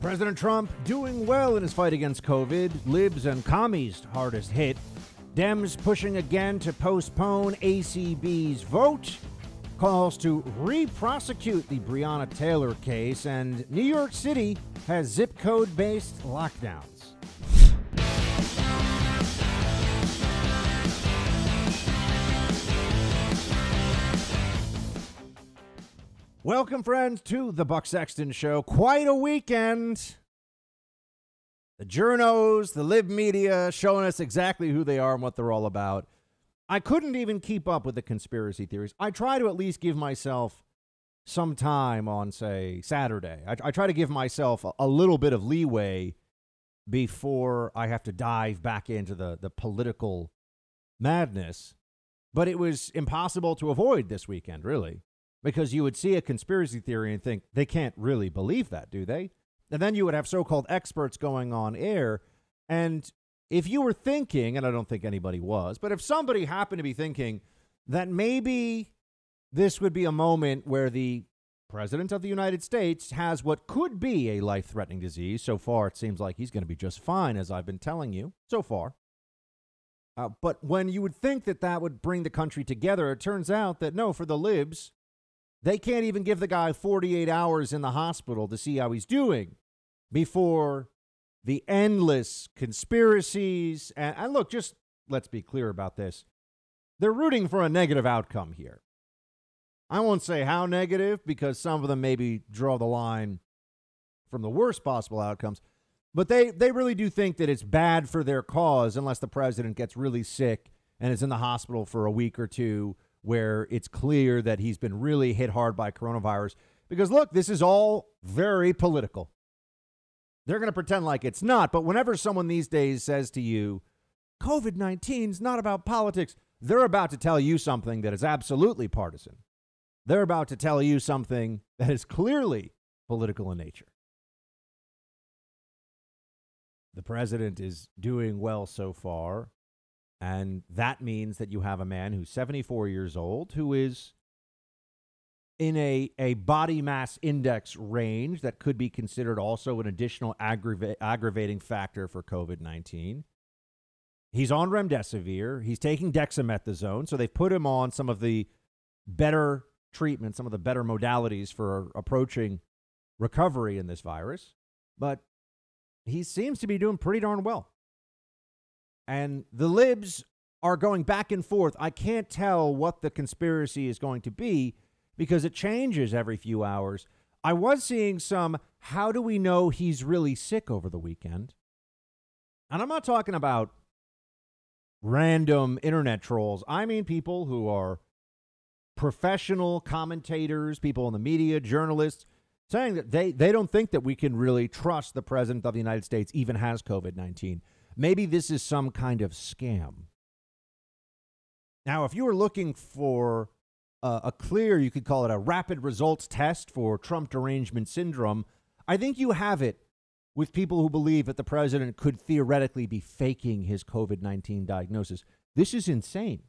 President Trump doing well in his fight against COVID. Libs and commies hardest hit. Dems pushing again to postpone ACB's vote. Calls to re prosecute the Breonna Taylor case. And New York City has zip code based lockdowns. Welcome, friends, to the Buck Sexton Show. Quite a weekend. The journos, the live media showing us exactly who they are and what they're all about. I couldn't even keep up with the conspiracy theories. I try to at least give myself some time on, say, Saturday. I, I try to give myself a, a little bit of leeway before I have to dive back into the, the political madness. But it was impossible to avoid this weekend, really because you would see a conspiracy theory and think they can't really believe that, do they? And then you would have so called experts going on air. And if you were thinking, and I don't think anybody was, but if somebody happened to be thinking that maybe this would be a moment where the President of the United States has what could be a life threatening disease. So far, it seems like he's going to be just fine, as I've been telling you so far. Uh, but when you would think that that would bring the country together, it turns out that no, for the libs, they can't even give the guy 48 hours in the hospital to see how he's doing before the endless conspiracies. And, and look, just let's be clear about this. They're rooting for a negative outcome here. I won't say how negative because some of them maybe draw the line from the worst possible outcomes. But they, they really do think that it's bad for their cause unless the president gets really sick and is in the hospital for a week or two where it's clear that he's been really hit hard by coronavirus. Because look, this is all very political. They're going to pretend like it's not. But whenever someone these days says to you, COVID 19 is not about politics, they're about to tell you something that is absolutely partisan. They're about to tell you something that is clearly political in nature. The president is doing well so far. And that means that you have a man who's 74 years old who is in a, a body mass index range that could be considered also an additional aggrava- aggravating factor for COVID 19. He's on remdesivir. He's taking dexamethasone. So they've put him on some of the better treatment, some of the better modalities for approaching recovery in this virus. But he seems to be doing pretty darn well. And the libs are going back and forth. I can't tell what the conspiracy is going to be because it changes every few hours. I was seeing some, how do we know he's really sick over the weekend? And I'm not talking about random internet trolls. I mean people who are professional commentators, people in the media, journalists, saying that they, they don't think that we can really trust the president of the United States even has COVID 19. Maybe this is some kind of scam. Now, if you were looking for a, a clear, you could call it a rapid results test for Trump derangement syndrome, I think you have it with people who believe that the president could theoretically be faking his COVID 19 diagnosis. This is insane.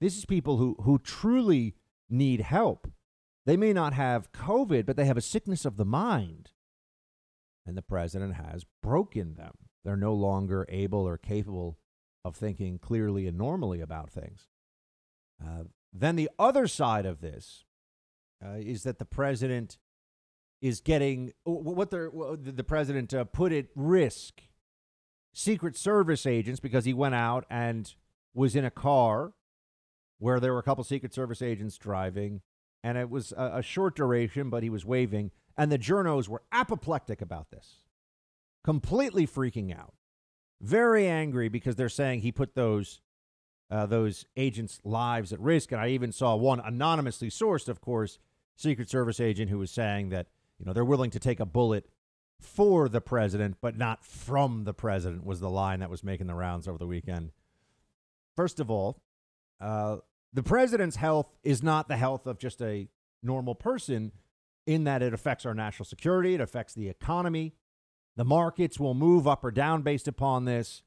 This is people who, who truly need help. They may not have COVID, but they have a sickness of the mind. And the president has broken them. They're no longer able or capable of thinking clearly and normally about things. Uh, then the other side of this uh, is that the president is getting what the the president uh, put at risk Secret Service agents because he went out and was in a car where there were a couple Secret Service agents driving, and it was a, a short duration, but he was waving, and the journos were apoplectic about this completely freaking out, very angry because they're saying he put those uh, those agents' lives at risk. And I even saw one anonymously sourced, of course, Secret Service agent who was saying that you know they're willing to take a bullet for the president, but not from the president. Was the line that was making the rounds over the weekend. First of all, uh, the president's health is not the health of just a normal person in that it affects our national security, it affects the economy, the markets will move up or down based upon this.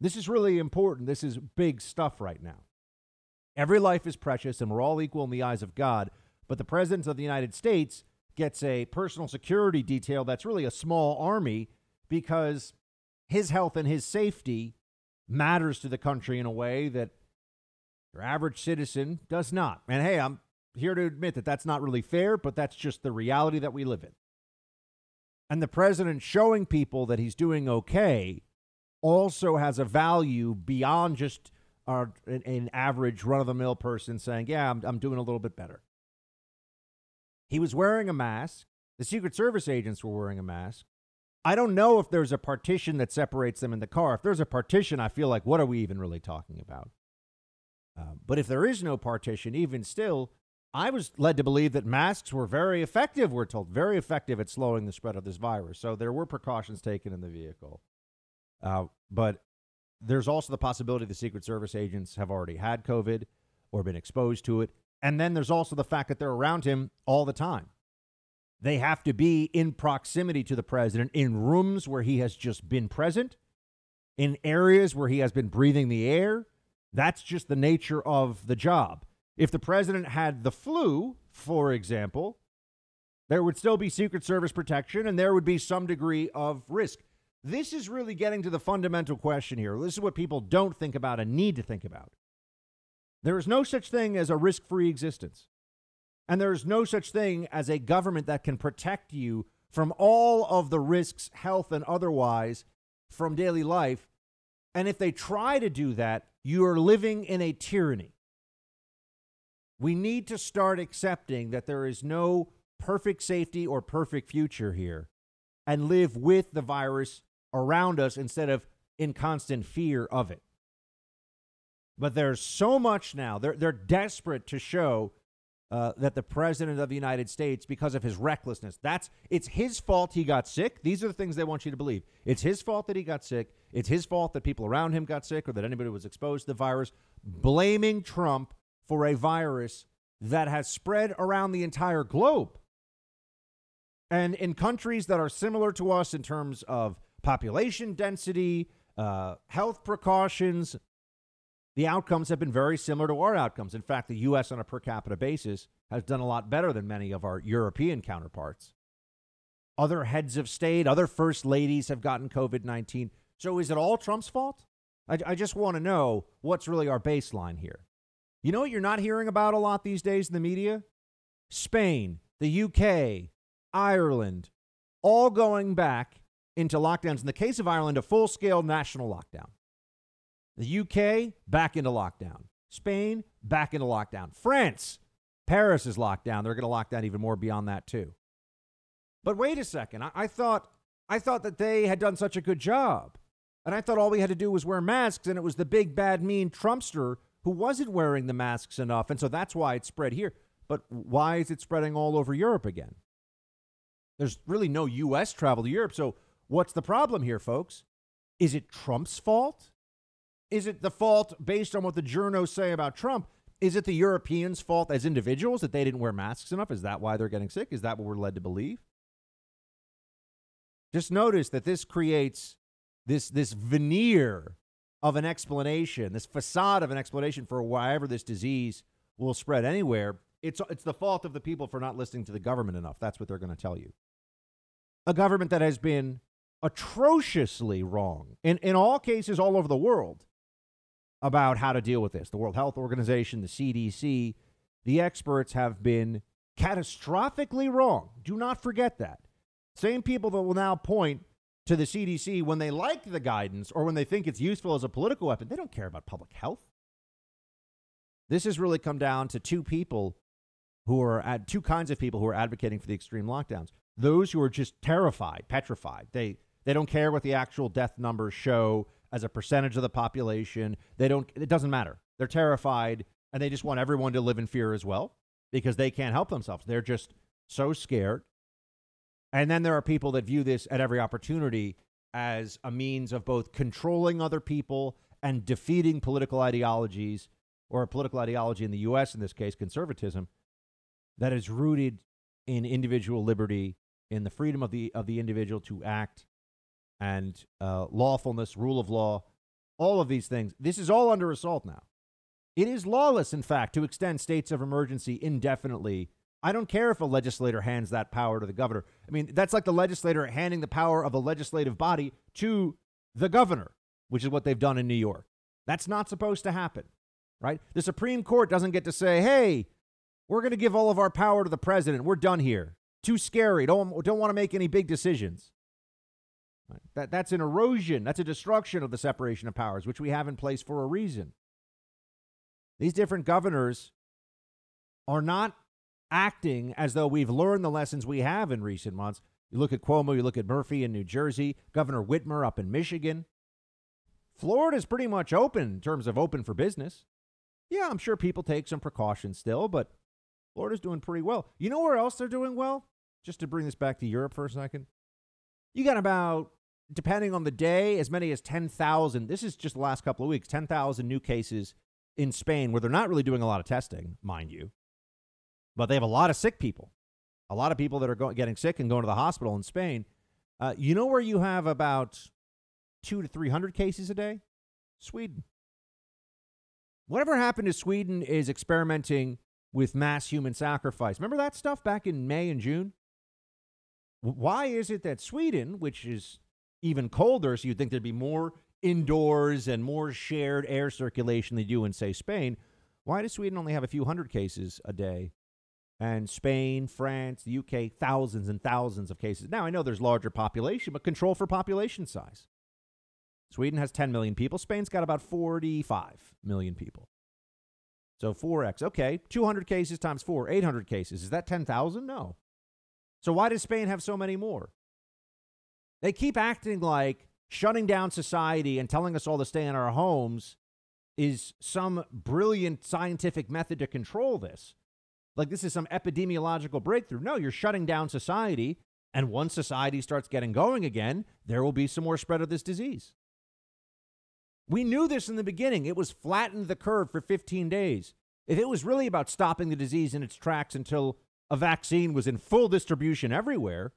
This is really important. This is big stuff right now. Every life is precious and we're all equal in the eyes of God. But the President of the United States gets a personal security detail that's really a small army because his health and his safety matters to the country in a way that your average citizen does not. And hey, I'm here to admit that that's not really fair, but that's just the reality that we live in. And the president showing people that he's doing okay also has a value beyond just our, an, an average run of the mill person saying, Yeah, I'm, I'm doing a little bit better. He was wearing a mask. The Secret Service agents were wearing a mask. I don't know if there's a partition that separates them in the car. If there's a partition, I feel like, what are we even really talking about? Uh, but if there is no partition, even still, I was led to believe that masks were very effective, we're told, very effective at slowing the spread of this virus. So there were precautions taken in the vehicle. Uh, but there's also the possibility the Secret Service agents have already had COVID or been exposed to it. And then there's also the fact that they're around him all the time. They have to be in proximity to the president in rooms where he has just been present, in areas where he has been breathing the air. That's just the nature of the job. If the president had the flu, for example, there would still be Secret Service protection and there would be some degree of risk. This is really getting to the fundamental question here. This is what people don't think about and need to think about. There is no such thing as a risk free existence. And there is no such thing as a government that can protect you from all of the risks, health and otherwise, from daily life. And if they try to do that, you are living in a tyranny. We need to start accepting that there is no perfect safety or perfect future here and live with the virus around us instead of in constant fear of it. But there's so much now. They're, they're desperate to show uh, that the president of the United States, because of his recklessness, that's it's his fault he got sick. These are the things they want you to believe. It's his fault that he got sick. It's his fault that people around him got sick or that anybody was exposed to the virus. Blaming Trump for a virus that has spread around the entire globe. And in countries that are similar to us in terms of population density, uh, health precautions, the outcomes have been very similar to our outcomes. In fact, the U.S. on a per capita basis has done a lot better than many of our European counterparts. Other heads of state, other first ladies have gotten COVID 19. So is it all Trump's fault? I, I just want to know what's really our baseline here. You know what you're not hearing about a lot these days in the media? Spain, the UK, Ireland, all going back into lockdowns. In the case of Ireland, a full scale national lockdown. The UK, back into lockdown. Spain, back into lockdown. France, Paris is locked down. They're going to lock down even more beyond that, too. But wait a second. I, I, thought I thought that they had done such a good job. And I thought all we had to do was wear masks, and it was the big, bad, mean Trumpster who wasn't wearing the masks enough. And so that's why it spread here. But why is it spreading all over Europe again? There's really no U.S. travel to Europe. So what's the problem here, folks? Is it Trump's fault? Is it the fault based on what the journos say about Trump? Is it the Europeans' fault as individuals that they didn't wear masks enough? Is that why they're getting sick? Is that what we're led to believe? Just notice that this creates this this veneer of an explanation, this facade of an explanation for why ever this disease will spread anywhere, it's, it's the fault of the people for not listening to the government enough. That's what they're going to tell you. A government that has been atrociously wrong in, in all cases all over the world about how to deal with this. The World Health Organization, the CDC, the experts have been catastrophically wrong. Do not forget that. Same people that will now point to the CDC when they like the guidance or when they think it's useful as a political weapon. They don't care about public health. This has really come down to two people who are at two kinds of people who are advocating for the extreme lockdowns. Those who are just terrified, petrified. They they don't care what the actual death numbers show as a percentage of the population. They don't it doesn't matter. They're terrified and they just want everyone to live in fear as well because they can't help themselves. They're just so scared and then there are people that view this at every opportunity as a means of both controlling other people and defeating political ideologies, or a political ideology in the U.S., in this case, conservatism, that is rooted in individual liberty, in the freedom of the, of the individual to act, and uh, lawfulness, rule of law, all of these things. This is all under assault now. It is lawless, in fact, to extend states of emergency indefinitely I don't care if a legislator hands that power to the governor. I mean, that's like the legislator handing the power of a legislative body to the governor, which is what they've done in New York. That's not supposed to happen, right? The Supreme Court doesn't get to say, hey, we're going to give all of our power to the president. We're done here. Too scary. Don't, don't want to make any big decisions. That, that's an erosion. That's a destruction of the separation of powers, which we have in place for a reason. These different governors are not acting as though we've learned the lessons we have in recent months. You look at Cuomo, you look at Murphy in New Jersey, Governor Whitmer up in Michigan. Florida's pretty much open in terms of open for business. Yeah, I'm sure people take some precautions still, but Florida's doing pretty well. You know where else they're doing well? Just to bring this back to Europe for a second. You got about, depending on the day, as many as 10,000. This is just the last couple of weeks 10,000 new cases in Spain where they're not really doing a lot of testing, mind you. But they have a lot of sick people, a lot of people that are go- getting sick and going to the hospital in Spain. Uh, you know where you have about two to 300 cases a day? Sweden. Whatever happened to Sweden is experimenting with mass human sacrifice. Remember that stuff back in May and June? Why is it that Sweden, which is even colder, so you'd think there'd be more indoors and more shared air circulation than you do in, say, Spain, why does Sweden only have a few hundred cases a day? And Spain, France, the UK, thousands and thousands of cases. Now, I know there's larger population, but control for population size. Sweden has 10 million people. Spain's got about 45 million people. So 4x. Okay, 200 cases times 4, 800 cases. Is that 10,000? No. So why does Spain have so many more? They keep acting like shutting down society and telling us all to stay in our homes is some brilliant scientific method to control this. Like this is some epidemiological breakthrough. No, you're shutting down society. And once society starts getting going again, there will be some more spread of this disease. We knew this in the beginning. It was flattened the curve for 15 days. If it was really about stopping the disease in its tracks until a vaccine was in full distribution everywhere,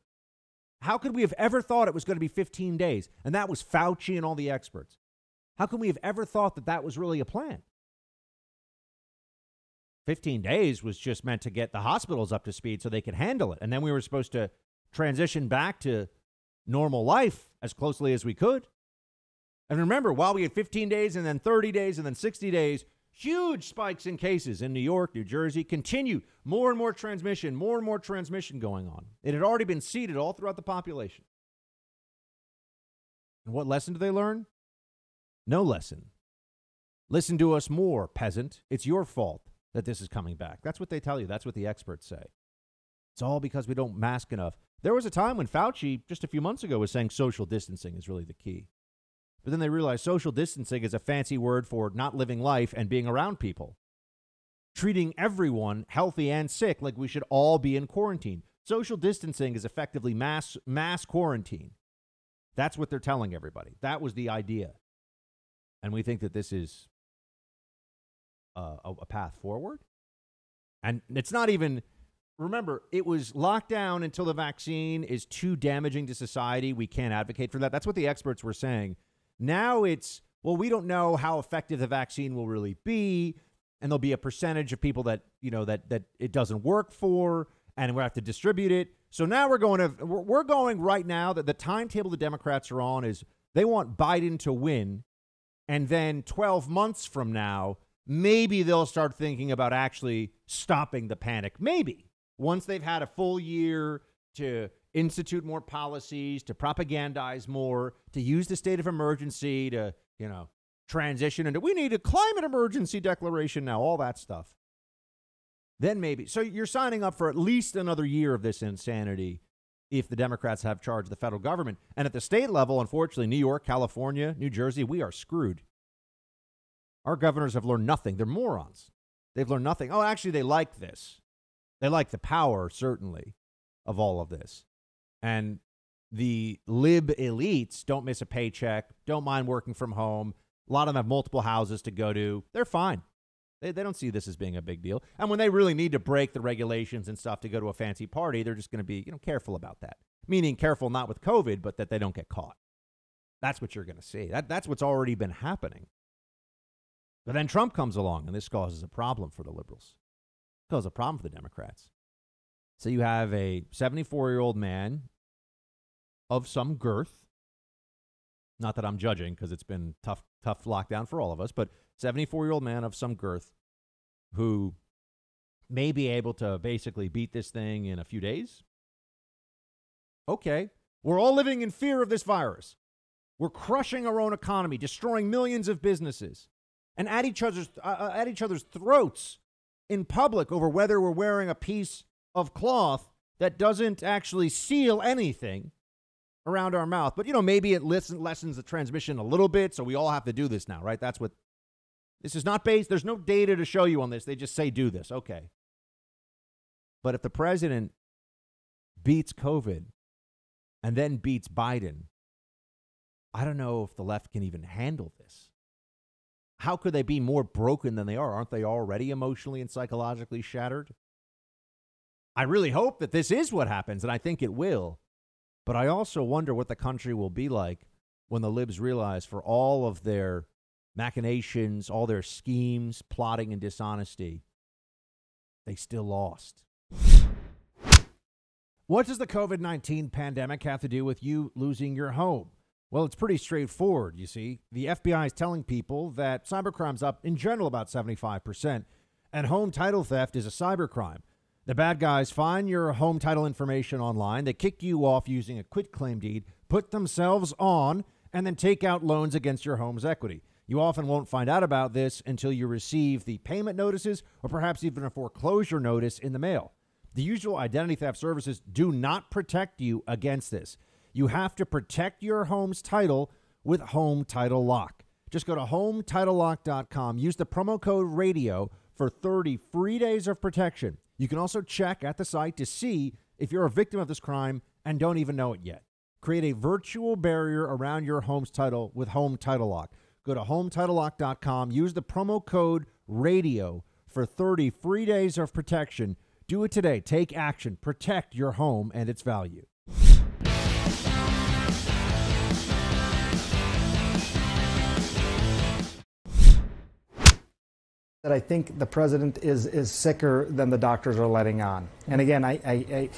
how could we have ever thought it was going to be 15 days? And that was Fauci and all the experts. How could we have ever thought that that was really a plan? 15 days was just meant to get the hospitals up to speed so they could handle it. And then we were supposed to transition back to normal life as closely as we could. And remember, while we had 15 days and then 30 days and then 60 days, huge spikes in cases in New York, New Jersey, continued. More and more transmission, more and more transmission going on. It had already been seeded all throughout the population. And what lesson do they learn? No lesson. Listen to us more, peasant. It's your fault that this is coming back. That's what they tell you. That's what the experts say. It's all because we don't mask enough. There was a time when Fauci, just a few months ago, was saying social distancing is really the key. But then they realized social distancing is a fancy word for not living life and being around people. Treating everyone, healthy and sick, like we should all be in quarantine. Social distancing is effectively mass mass quarantine. That's what they're telling everybody. That was the idea. And we think that this is a, a path forward. And it's not even remember, it was locked down until the vaccine is too damaging to society. We can't advocate for that. That's what the experts were saying. Now it's, well, we don't know how effective the vaccine will really be. And there'll be a percentage of people that, you know, that, that it doesn't work for, and we have to distribute it. So now we're going to, we're going right now that the timetable the Democrats are on is they want Biden to win. And then 12 months from now, maybe they'll start thinking about actually stopping the panic. Maybe once they've had a full year to institute more policies, to propagandize more, to use the state of emergency to, you know, transition into we need a climate emergency declaration now, all that stuff. Then maybe. So you're signing up for at least another year of this insanity if the Democrats have charge of the federal government. And at the state level, unfortunately, New York, California, New Jersey, we are screwed. Our governors have learned nothing. They're morons. They've learned nothing. Oh, actually, they like this. They like the power, certainly, of all of this. And the lib elites don't miss a paycheck, don't mind working from home. A lot of them have multiple houses to go to. They're fine. They, they don't see this as being a big deal. And when they really need to break the regulations and stuff to go to a fancy party, they're just going to be you know careful about that. Meaning careful not with COVID, but that they don't get caught. That's what you're going to see. That, that's what's already been happening. But then Trump comes along, and this causes a problem for the liberals. It causes a problem for the Democrats. So you have a 74 year old man of some girth. Not that I'm judging because it's been tough, tough lockdown for all of us, but 74 year old man of some girth who may be able to basically beat this thing in a few days. Okay. We're all living in fear of this virus. We're crushing our own economy, destroying millions of businesses, and at each other's uh, uh, at each other's throats in public over whether we're wearing a piece of cloth that doesn't actually seal anything around our mouth. But you know, maybe it lessens, lessens the transmission a little bit, so we all have to do this now, right? That's what this is not based. There's no data to show you on this. They just say do this. Okay. But if the president beats COVID and then beats Biden, I don't know if the left can even handle this. How could they be more broken than they are? Aren't they already emotionally and psychologically shattered? I really hope that this is what happens, and I think it will. But I also wonder what the country will be like when the libs realize for all of their machinations, all their schemes, plotting, and dishonesty, they still lost. What does the COVID 19 pandemic have to do with you losing your home? Well, it's pretty straightforward, you see. The FBI is telling people that cybercrime's up in general about 75%, and home title theft is a cybercrime. The bad guys find your home title information online, they kick you off using a quitclaim deed, put themselves on, and then take out loans against your home's equity. You often won't find out about this until you receive the payment notices or perhaps even a foreclosure notice in the mail. The usual identity theft services do not protect you against this. You have to protect your home's title with Home Title Lock. Just go to HomeTitleLock.com. Use the promo code RADIO for 30 free days of protection. You can also check at the site to see if you're a victim of this crime and don't even know it yet. Create a virtual barrier around your home's title with Home Title Lock. Go to HomeTitleLock.com. Use the promo code RADIO for 30 free days of protection. Do it today. Take action. Protect your home and its value. That I think the president is is sicker than the doctors are letting on. And again, I I, I,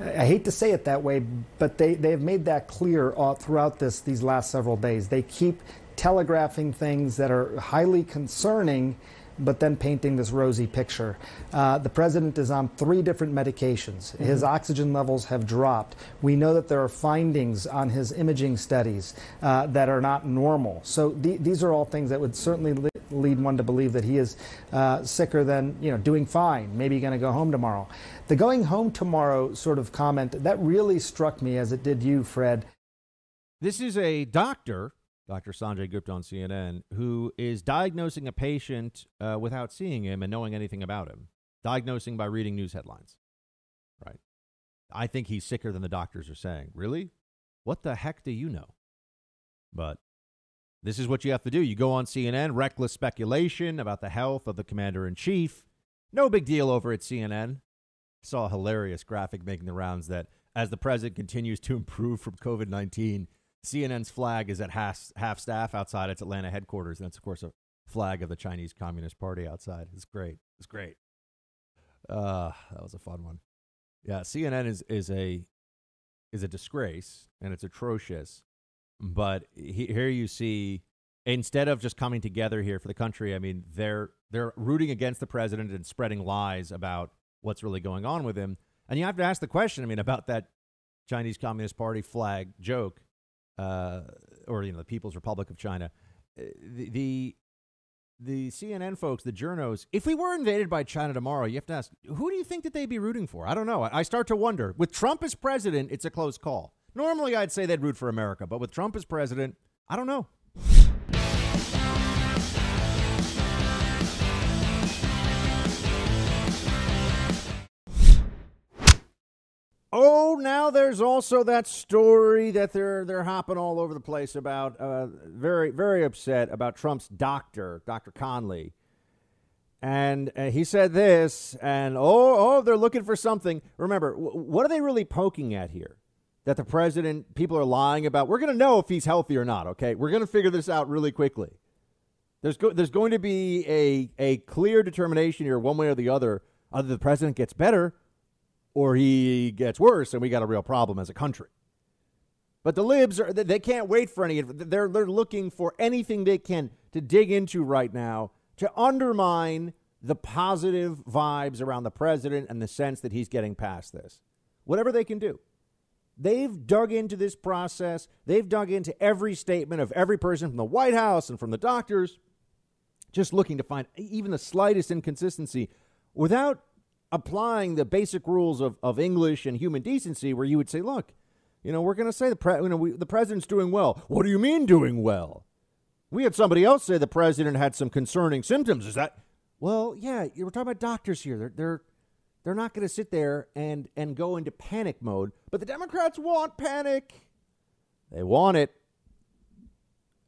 I hate to say it that way, but they they have made that clear all throughout this these last several days. They keep telegraphing things that are highly concerning but then painting this rosy picture. Uh, the president is on three different medications. Mm-hmm. His oxygen levels have dropped. We know that there are findings on his imaging studies uh, that are not normal. So th- these are all things that would certainly li- lead one to believe that he is uh, sicker than, you know, doing fine, maybe going to go home tomorrow. The going home tomorrow sort of comment, that really struck me as it did you, Fred. This is a doctor Dr. Sanjay Gupta on CNN, who is diagnosing a patient uh, without seeing him and knowing anything about him, diagnosing by reading news headlines. Right. I think he's sicker than the doctors are saying. Really? What the heck do you know? But this is what you have to do. You go on CNN, reckless speculation about the health of the commander in chief. No big deal over at CNN. Saw a hilarious graphic making the rounds that as the president continues to improve from COVID 19, CNN's flag is at half, half staff outside its Atlanta headquarters. And it's, of course, a flag of the Chinese Communist Party outside. It's great. It's great. Uh, that was a fun one. Yeah, CNN is, is a is a disgrace and it's atrocious. But he, here you see, instead of just coming together here for the country, I mean, they're they're rooting against the president and spreading lies about what's really going on with him. And you have to ask the question, I mean, about that Chinese Communist Party flag joke uh, or you know the People's Republic of China, uh, the, the the CNN folks, the journos, if we were invaded by China tomorrow, you have to ask, who do you think that they'd be rooting for? I don't know. I, I start to wonder. With Trump as president, it's a close call. Normally, I'd say they'd root for America, but with Trump as president, I don't know. Oh, now there's also that story that they're they're hopping all over the place about. Uh, very very upset about Trump's doctor, Dr. Conley, and uh, he said this, and oh oh they're looking for something. Remember, w- what are they really poking at here? That the president, people are lying about. We're going to know if he's healthy or not. Okay, we're going to figure this out really quickly. There's go- there's going to be a a clear determination here, one way or the other. Either the president gets better or he gets worse and we got a real problem as a country. But the libs are they can't wait for any they're they're looking for anything they can to dig into right now to undermine the positive vibes around the president and the sense that he's getting past this. Whatever they can do. They've dug into this process. They've dug into every statement of every person from the White House and from the doctors, just looking to find even the slightest inconsistency without applying the basic rules of, of English and human decency, where you would say, look, you know, we're going to say the, pre- you know, we, the president's doing well. What do you mean doing well? We had somebody else say the president had some concerning symptoms. Is that? Well, yeah, we're talking about doctors here. They're, they're they're not going to sit there and, and go into panic mode. But the Democrats want panic. They want it.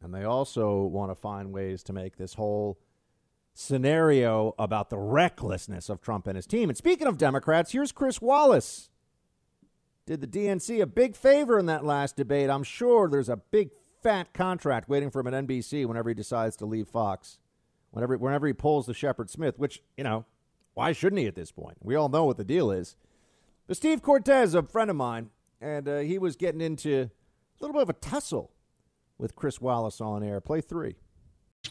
And they also want to find ways to make this whole scenario about the recklessness of Trump and his team. And speaking of Democrats, here's Chris Wallace. Did the DNC a big favor in that last debate. I'm sure there's a big fat contract waiting for him at NBC whenever he decides to leave Fox. Whenever, whenever he pulls the Shepard Smith, which, you know, why shouldn't he at this point? We all know what the deal is. But Steve Cortes, a friend of mine, and uh, he was getting into a little bit of a tussle with Chris Wallace on air. Play three.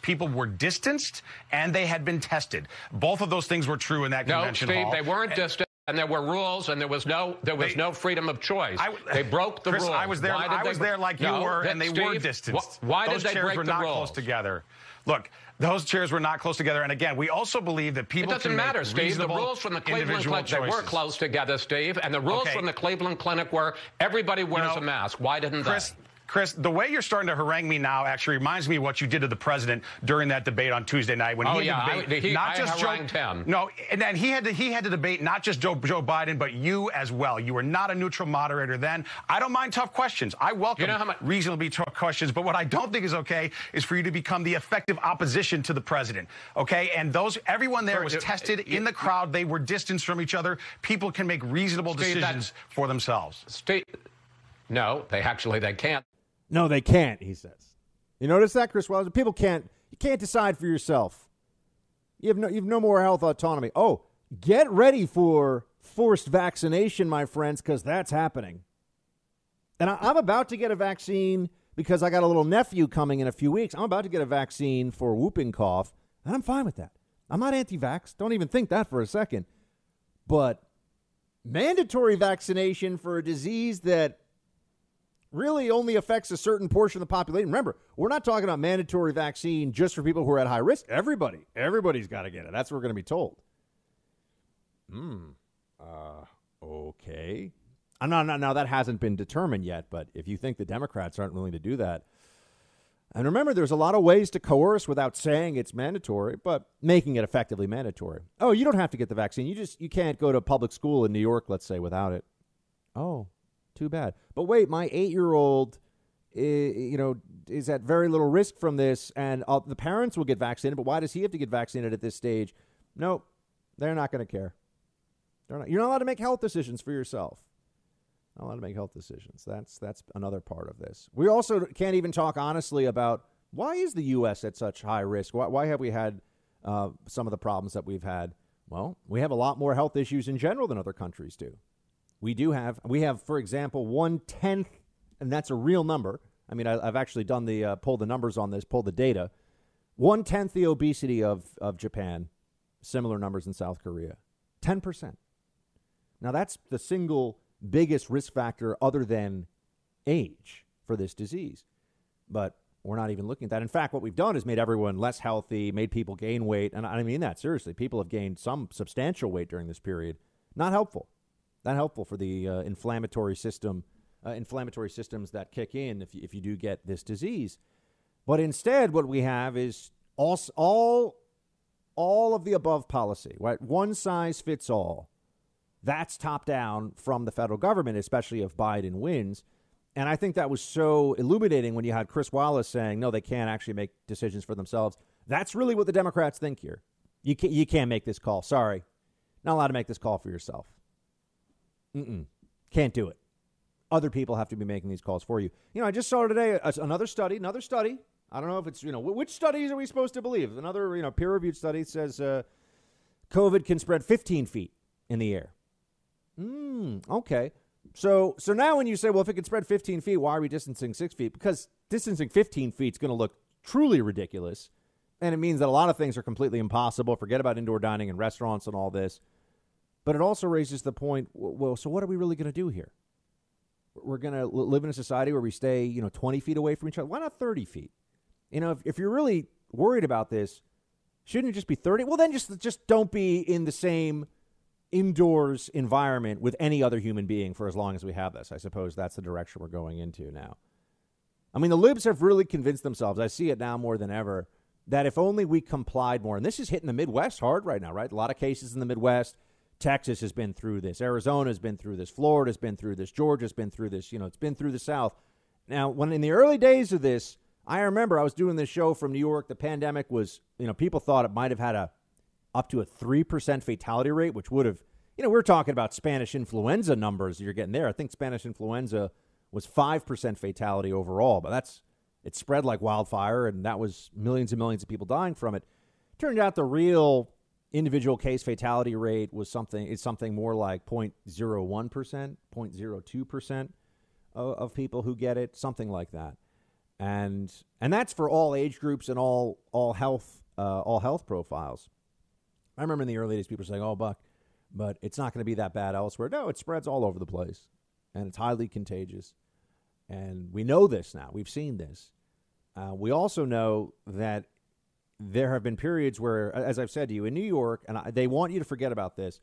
People were distanced and they had been tested. Both of those things were true in that no, convention Steve, hall. they weren't distanced. And there were rules, and there was no there was they, no freedom of choice. I, they broke the Chris, rules. I was there. I was there like no, you were, and they Steve, were distanced. Wh- why those did they chairs were not close together. Look, those chairs were not close together. And again, we also believe that people it doesn't matter, Steve. The rules from the Cleveland Clinic they were close together, Steve, and the rules okay. from the Cleveland Clinic were everybody wears you know, a mask. Why didn't Chris, they? Chris, the way you're starting to harangue me now actually reminds me of what you did to the president during that debate on Tuesday night when oh, he yeah, debate I, he, not I just Joe. Him. No, and then he had to he had to debate not just Joe, Joe Biden but you as well. You were not a neutral moderator then. I don't mind tough questions. I welcome you know much- reasonably tough questions. But what I don't think is okay is for you to become the effective opposition to the president. Okay, and those everyone there was uh, tested uh, in the crowd. They were distanced from each other. People can make reasonable decisions for themselves. Steve, no, they actually they can't. No, they can't, he says. You notice that, Chris Wallace? People can't you can't decide for yourself. You have no you have no more health autonomy. Oh, get ready for forced vaccination, my friends, because that's happening. And I, I'm about to get a vaccine because I got a little nephew coming in a few weeks. I'm about to get a vaccine for whooping cough, and I'm fine with that. I'm not anti-vax. Don't even think that for a second. But mandatory vaccination for a disease that really only affects a certain portion of the population. Remember, we're not talking about mandatory vaccine just for people who are at high risk. Everybody, everybody's got to get it. That's what we're going to be told. Hmm. Uh, okay. I'm not, not, now that hasn't been determined yet, but if you think the Democrats aren't willing to do that, and remember, there's a lot of ways to coerce without saying it's mandatory, but making it effectively mandatory. Oh, you don't have to get the vaccine. You just you can't go to public school in New York, let's say, without it. Oh, too bad. But wait, my eight-year-old, you know, is at very little risk from this, and uh, the parents will get vaccinated. But why does he have to get vaccinated at this stage? Nope, they're not going to care. They're not, you're not allowed to make health decisions for yourself. Not allowed to make health decisions. That's that's another part of this. We also can't even talk honestly about why is the U.S. at such high risk. Why, why have we had uh, some of the problems that we've had? Well, we have a lot more health issues in general than other countries do. We do have, we have, for example, one tenth, and that's a real number. I mean, I, have actually done the, uh, pulled the numbers on this, pulled the data. One tenth the obesity of, of Japan, similar numbers in South Korea. 10%. Now, that's the single biggest risk factor other than age for this disease. But we're not even looking at that. In fact, what we've done is made everyone less healthy, made people gain weight. And I mean that seriously. People have gained some substantial weight during this period. Not helpful not helpful for the uh, inflammatory system, uh, inflammatory systems that kick in if you, if you do get this disease. But instead, what we have is all all all of the above policy, right? One size fits all. That's top down from the federal government, especially if Biden wins. And I think that was so illuminating when you had Chris Wallace saying, no, they can't actually make decisions for themselves. That's really what the Democrats think here. You can't, you can't make this call. Sorry. Not allowed to make this call for yourself. Mm-mm. Can't do it. Other people have to be making these calls for you. You know, I just saw today another study, another study. I don't know if it's, you know, which studies are we supposed to believe? Another, you know, peer reviewed study says uh, COVID can spread 15 feet in the air. Mm, okay. So so now when you say, well, if it can spread 15 feet, why are we distancing six feet? Because distancing 15 feet is going to look truly ridiculous. And it means that a lot of things are completely impossible. Forget about indoor dining and restaurants and all this. But it also raises the point well, so what are we really going to do here? We're going to live in a society where we stay, you know, 20 feet away from each other. Why not 30 feet? You know, if, if you're really worried about this, shouldn't it just be 30? Well, then just just don't be in the same indoors environment with any other human being for as long as we have this. I suppose that's the direction we're going into now. I mean, the libs have really convinced themselves. I see it now more than ever that if only we complied more, and this is hitting the Midwest hard right now, right? A lot of cases in the Midwest. Texas has been through this. Arizona's been through this. Florida's been through this. Georgia's been through this. You know, it's been through the South. Now, when in the early days of this, I remember I was doing this show from New York. The pandemic was, you know, people thought it might have had a up to a 3% fatality rate, which would have, you know, we are talking about Spanish influenza numbers you're getting there. I think Spanish influenza was 5% fatality overall, but that's it spread like wildfire, and that was millions and millions of people dying from it. Turned out the real individual case fatality rate was something it's something more like 0.01%, 0.02% of, of people who get it, something like that. And and that's for all age groups and all all health uh, all health profiles. I remember in the early days people saying, "Oh, Buck, but it's not going to be that bad elsewhere." No, it spreads all over the place, and it's highly contagious. And we know this now. We've seen this. Uh, we also know that there have been periods where, as I've said to you, in New York, and I, they want you to forget about this.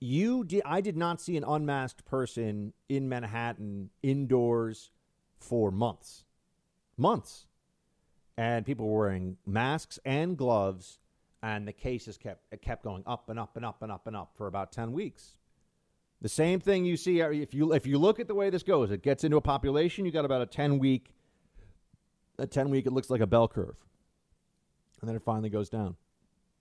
You, di- I did not see an unmasked person in Manhattan indoors for months, months, and people were wearing masks and gloves, and the cases kept kept going up and up and up and up and up for about ten weeks. The same thing you see uh, if you if you look at the way this goes, it gets into a population. You got about a ten week, a ten week. It looks like a bell curve, and then it finally goes down.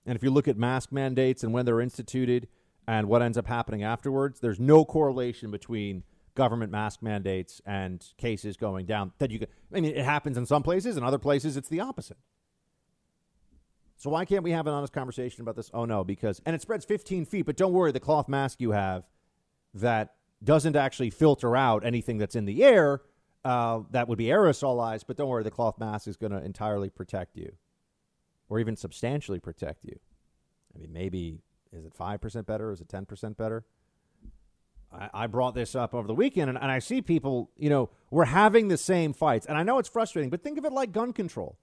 And if you look at mask mandates and when they're instituted and what ends up happening afterwards, there's no correlation between government mask mandates and cases going down. That you can, I mean, it happens in some places, in other places, it's the opposite. So why can't we have an honest conversation about this? Oh no, because and it spreads 15 feet. But don't worry, the cloth mask you have that doesn't actually filter out anything that's in the air uh, that would be aerosolized. But don't worry, the cloth mask is going to entirely protect you or even substantially protect you. I mean, maybe is it 5% better? Is it 10% better? I, I brought this up over the weekend, and, and I see people, you know, we're having the same fights. And I know it's frustrating, but think of it like gun control.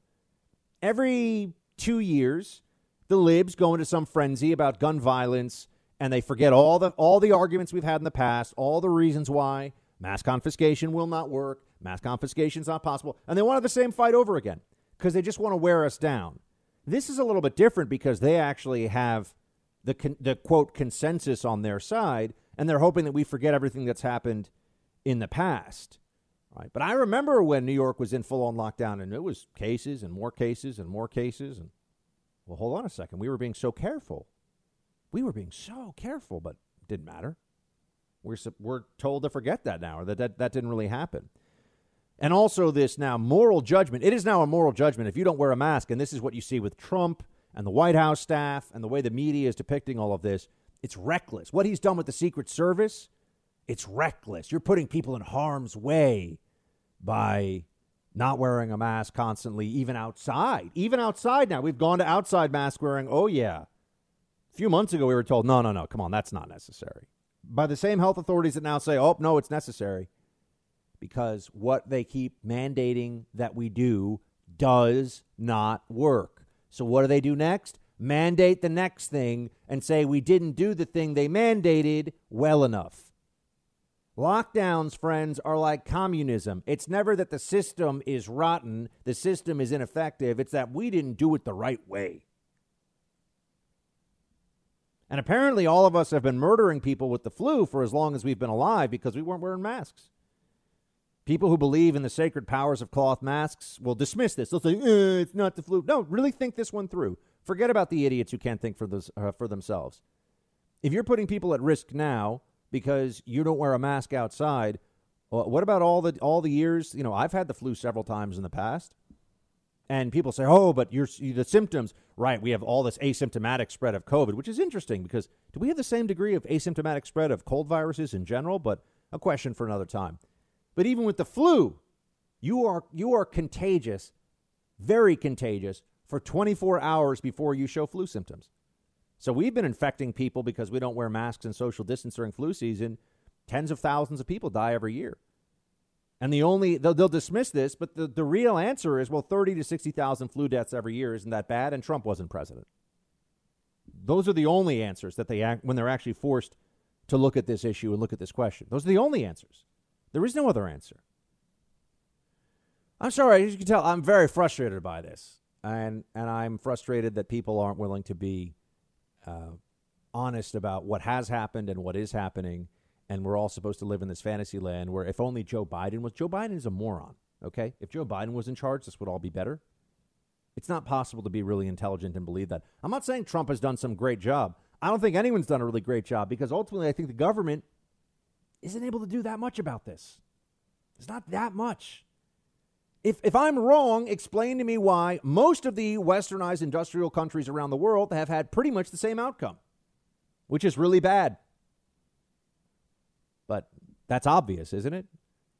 Every two years, the libs go into some frenzy about gun violence and they forget all the all the arguments we've had in the past, all the reasons why mass confiscation will not work, mass confiscation is not possible, and they want to have the same fight over again because they just want to wear us down. This is a little bit different because they actually have the con- the quote consensus on their side, and they're hoping that we forget everything that's happened in the past. Right. But I remember when New York was in full on lockdown and it was cases and more cases and more cases and well hold on a second. We were being so careful. We were being so careful, but didn't matter. We're, we're told to forget that now, or that, that that didn't really happen. And also, this now moral judgment. It is now a moral judgment if you don't wear a mask, and this is what you see with Trump and the White House staff and the way the media is depicting all of this. It's reckless. What he's done with the Secret Service, it's reckless. You're putting people in harm's way by not wearing a mask constantly, even outside. Even outside now. We've gone to outside mask wearing. Oh, yeah. A few months ago, we were told, no, no, no, come on, that's not necessary. By the same health authorities that now say, oh, no, it's necessary. Because what they keep mandating that we do does not work. So, what do they do next? Mandate the next thing and say we didn't do the thing they mandated well enough. Lockdowns, friends, are like communism. It's never that the system is rotten, the system is ineffective. It's that we didn't do it the right way. And apparently, all of us have been murdering people with the flu for as long as we've been alive because we weren't wearing masks. People who believe in the sacred powers of cloth masks will dismiss this. They'll say, eh, it's not the flu. No, really think this one through. Forget about the idiots who can't think for, this, uh, for themselves. If you're putting people at risk now because you don't wear a mask outside, well, what about all the all the years? You know, I've had the flu several times in the past, And people say, "Oh, but you're the symptoms." Right? We have all this asymptomatic spread of COVID, which is interesting because do we have the same degree of asymptomatic spread of cold viruses in general? But a question for another time. But even with the flu, you are you are contagious, very contagious for 24 hours before you show flu symptoms. So we've been infecting people because we don't wear masks and social distance during flu season. Tens of thousands of people die every year. And the only, they'll, they'll dismiss this, but the, the real answer is well, 30 to 60,000 flu deaths every year isn't that bad, and Trump wasn't president. Those are the only answers that they act when they're actually forced to look at this issue and look at this question. Those are the only answers. There is no other answer. I'm sorry, as you can tell, I'm very frustrated by this. And, and I'm frustrated that people aren't willing to be uh, honest about what has happened and what is happening and we're all supposed to live in this fantasy land where if only Joe Biden was Joe Biden is a moron, okay? If Joe Biden was in charge, this would all be better. It's not possible to be really intelligent and believe that. I'm not saying Trump has done some great job. I don't think anyone's done a really great job because ultimately I think the government isn't able to do that much about this. It's not that much. If, if I'm wrong, explain to me why most of the westernized industrial countries around the world have had pretty much the same outcome, which is really bad. But that's obvious, isn't it?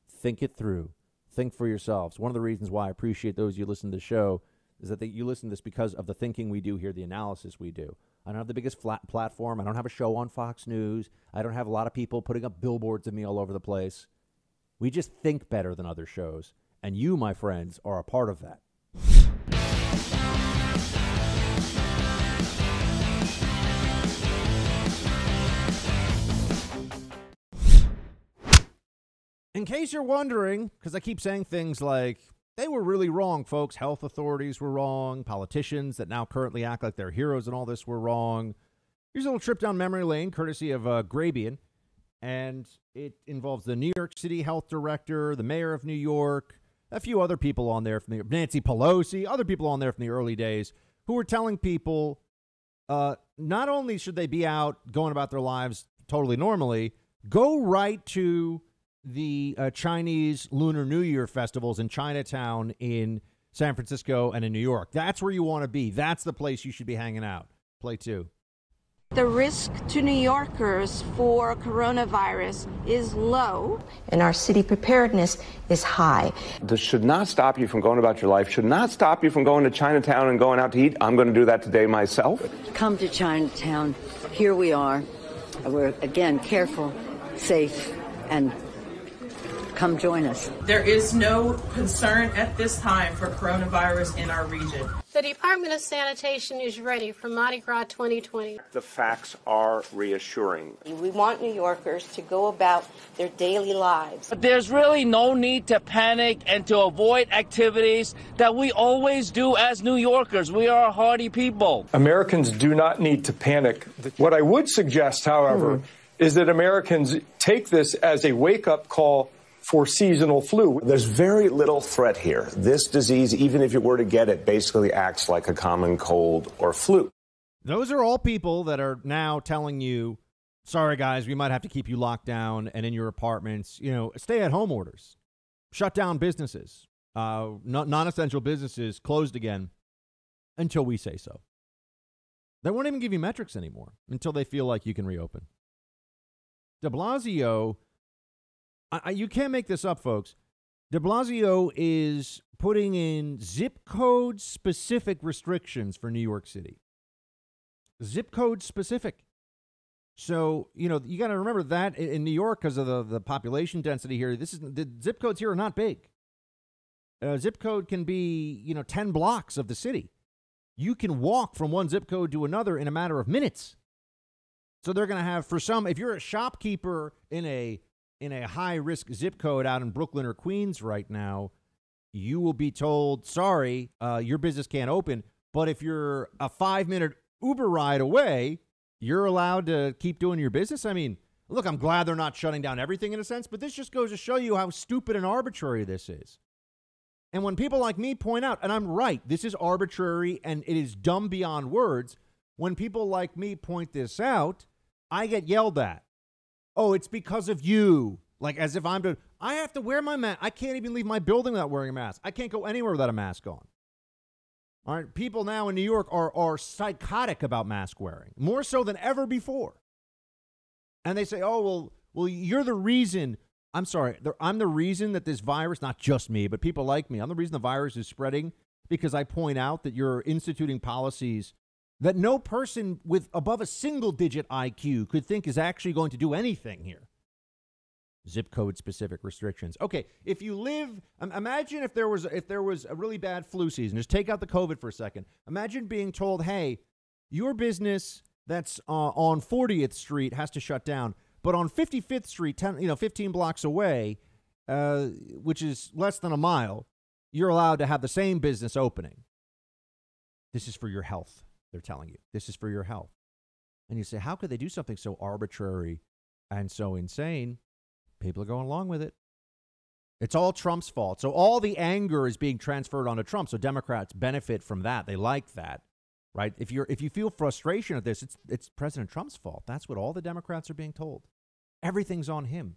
Think it through. Think for yourselves. One of the reasons why I appreciate those you listen to the show is that they, you listen to this because of the thinking we do here, the analysis we do. I don't have the biggest flat platform. I don't have a show on Fox News. I don't have a lot of people putting up billboards of me all over the place. We just think better than other shows. And you, my friends, are a part of that. In case you're wondering, because I keep saying things like, they were really wrong, folks. Health authorities were wrong. Politicians that now currently act like they're heroes and all this were wrong. Here's a little trip down memory lane, courtesy of uh, Grabien. And it involves the New York City health director, the mayor of New York, a few other people on there from the Nancy Pelosi, other people on there from the early days who were telling people uh, not only should they be out going about their lives totally normally, go right to the uh, Chinese Lunar New Year festivals in Chinatown in San Francisco and in New York. That's where you want to be. That's the place you should be hanging out. Play two. The risk to New Yorkers for coronavirus is low. And our city preparedness is high. This should not stop you from going about your life, should not stop you from going to Chinatown and going out to eat. I'm going to do that today myself. Come to Chinatown. Here we are. We're, again, careful, safe, and come join us. There is no concern at this time for coronavirus in our region. The Department of Sanitation is ready for Mardi Gras 2020. The facts are reassuring. We want New Yorkers to go about their daily lives. But there's really no need to panic and to avoid activities that we always do as New Yorkers. We are a hardy people. Americans do not need to panic. What I would suggest, however, mm-hmm. is that Americans take this as a wake up call for seasonal flu. There's very little threat here. This disease, even if you were to get it, basically acts like a common cold or flu. Those are all people that are now telling you, sorry, guys, we might have to keep you locked down and in your apartments. You know, stay at home orders, shut down businesses, uh, non essential businesses closed again until we say so. They won't even give you metrics anymore until they feel like you can reopen. De Blasio I, you can't make this up, folks. De Blasio is putting in zip code specific restrictions for New York City. Zip code specific. So, you know, you got to remember that in New York, because of the, the population density here, this is the zip codes here are not big. A zip code can be, you know, 10 blocks of the city. You can walk from one zip code to another in a matter of minutes. So they're going to have, for some, if you're a shopkeeper in a in a high risk zip code out in Brooklyn or Queens right now, you will be told, sorry, uh, your business can't open. But if you're a five minute Uber ride away, you're allowed to keep doing your business. I mean, look, I'm glad they're not shutting down everything in a sense, but this just goes to show you how stupid and arbitrary this is. And when people like me point out, and I'm right, this is arbitrary and it is dumb beyond words, when people like me point this out, I get yelled at oh, it's because of you. Like as if I'm doing, I have to wear my mask. I can't even leave my building without wearing a mask. I can't go anywhere without a mask on. All right, people now in New York are are psychotic about mask wearing, more so than ever before. And they say, "Oh, well, well, you're the reason." I'm sorry, I'm the reason that this virus, not just me, but people like me, I'm the reason the virus is spreading because I point out that you're instituting policies that no person with above a single digit IQ could think is actually going to do anything here. Zip code specific restrictions. Okay, if you live, imagine if there was if there was a really bad flu season. Just take out the COVID for a second. Imagine being told, "Hey, your business that's uh, on 40th Street has to shut down, but on 55th Street, 10, you know, 15 blocks away, uh, which is less than a mile, you're allowed to have the same business opening. This is for your health." They're telling you this is for your health, and you say, "How could they do something so arbitrary and so insane?" People are going along with it. It's all Trump's fault. So all the anger is being transferred onto Trump. So Democrats benefit from that. They like that. Right? If you're if you feel frustration at this, it's it's President Trump's fault. That's what all the Democrats are being told. Everything's on him.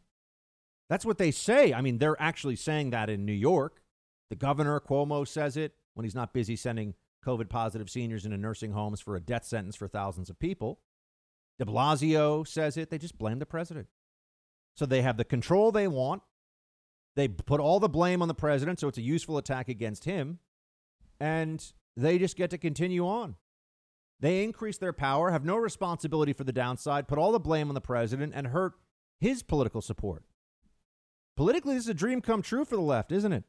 That's what they say. I mean, they're actually saying that in New York. The governor Cuomo says it when he's not busy sending COVID positive seniors into nursing homes for a death sentence for thousands of people. De Blasio says it. They just blame the president. So they have the control they want. They put all the blame on the president, so it's a useful attack against him. And they just get to continue on. They increase their power, have no responsibility for the downside, put all the blame on the president, and hurt his political support. Politically, this is a dream come true for the left, isn't it?